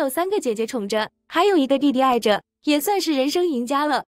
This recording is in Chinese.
有三个姐姐宠着还有一个弟弟爱着也算是人生赢家了。